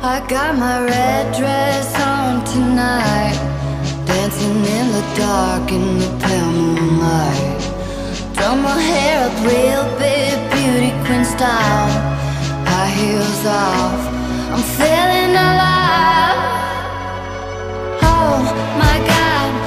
I got my red dress on tonight Dancing in the dark in the pale moonlight. Throw my hair up real big, beauty queen style High heels off, I'm feeling alive. Oh, my